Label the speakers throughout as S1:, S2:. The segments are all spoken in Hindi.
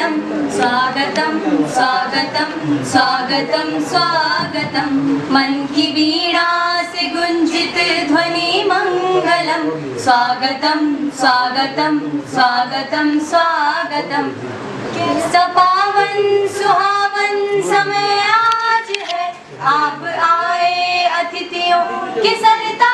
S1: स्वागतम स्वागतम स्वागतम स्वागतम स्वागतम। मन की वीणा से गुंजित ध्वनि मंगलम स्वागतम स्वागतम स्वागतम स्वागतम। सपावन, सुहावन समय आज है। आप आए अतिथियों के सरता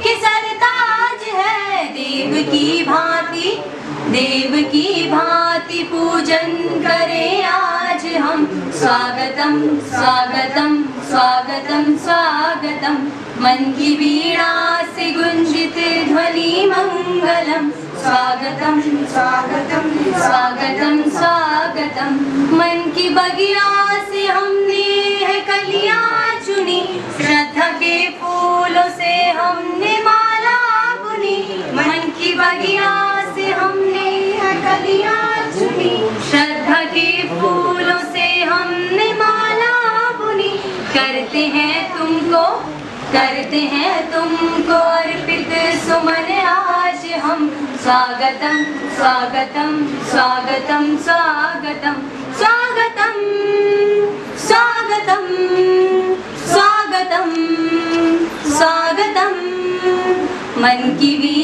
S1: के सरताज है देव की भांति, देव की भांति पूजन करें आज हम। स्वागतम स्वागतम स्वागतम स्वागतम। मन की वीणा से गुंजित ध्वनि मंगलम। स्वागतम स्वागतम स्वागतम स्वागतम। मन की बगिया मन की बगिया से हमने कलियाँ चुनी। श्रद्धा के फूलों से हमने माला बुनी। करते हैं तुमको, करते हैं तुमको अर्पित सुमन। आज हम स्वागतम स्वागतम स्वागतम स्वागतम स्वागतम स्वागतम स्वागतम स्वागतम। मन की से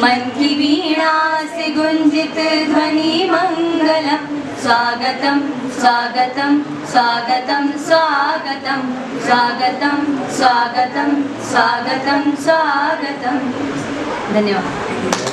S1: मन की वीणा से गुंजित ध्वनि गुञ्जितध्वनिमङ्गलं स्वागतं स्वागतं स्वागतं स्वागतं स्वागतं स्वागतं स्वागतं स्वागतं धन्यवादः।